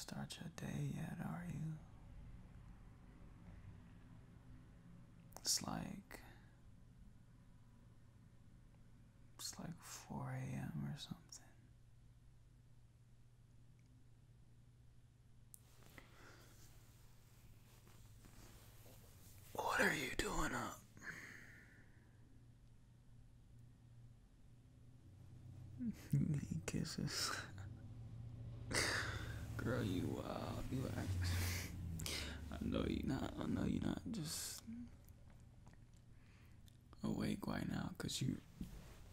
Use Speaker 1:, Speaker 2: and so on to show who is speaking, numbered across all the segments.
Speaker 1: start your day yet, are you? It's like it's like 4 a.m. or something. What are you doing up? Need kisses. Girl, you wild. You act. I know you're not. I know you're not just awake right now because you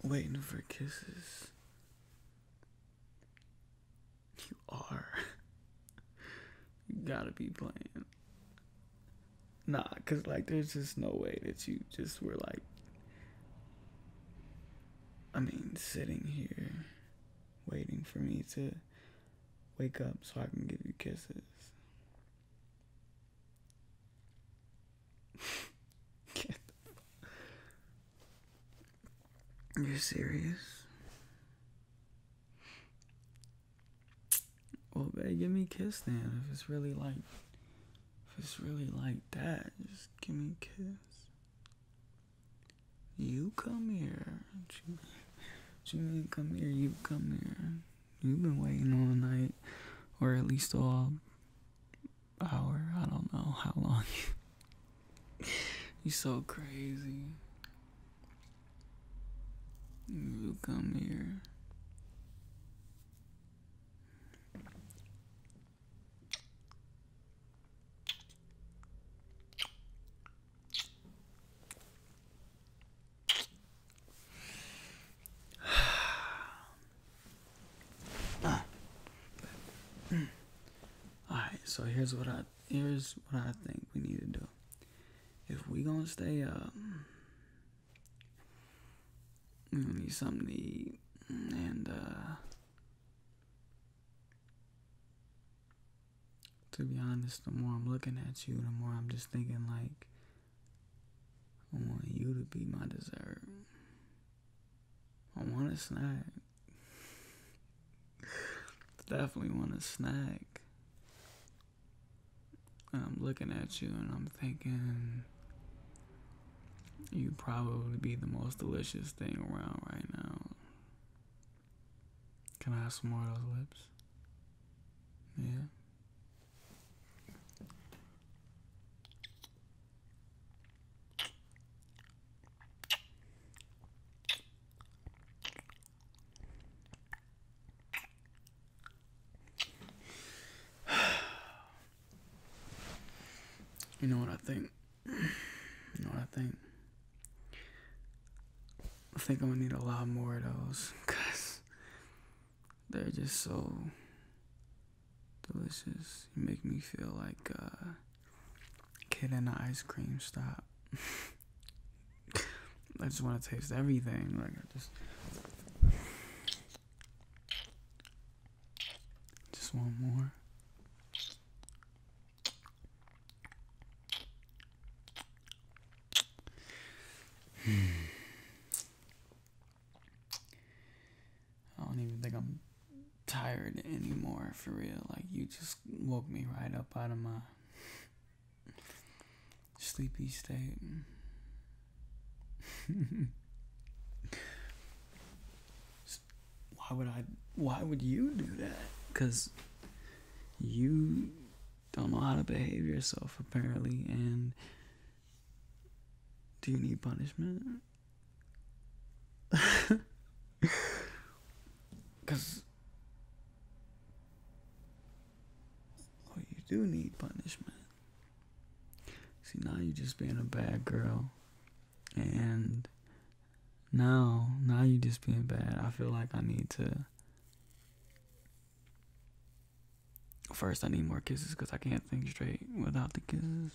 Speaker 1: waiting for kisses. You are. you gotta be playing. Nah, cause like there's just no way that you just were like I mean sitting here waiting for me to wake up so I can give you kisses. You're serious? Well, babe, give me a kiss then. If it's really like, if it's really like that, just give me a kiss. You come here. You, what you mean come here? You come here. You've been waiting all night, or at least all hour. I don't know how long. You're so crazy. You come here. So here's what I here's what I think we need to do. If we gonna stay up, we need something to eat, and uh, to be honest, the more I'm looking at you, the more I'm just thinking like, I want you to be my dessert. I want a snack. Definitely want a snack. And I'm looking at you and I'm thinking you probably be the most delicious thing around right now. Can I have some more of those lips? You know what I think? You know what I think? I think I'm gonna need a lot more of those because they're just so delicious. You make me feel like uh, a kid in an ice cream stop. I just want to taste everything. Like I just, just want more. I don't even think I'm tired anymore for real. Like you just woke me right up out of my sleepy state. why would I why would you do that? Cuz you don't know how to behave yourself apparently and do you need punishment? Because. Oh, you do need punishment. See, now you're just being a bad girl. And. Now, now you're just being bad. I feel like I need to. First, I need more kisses because I can't think straight without the kisses.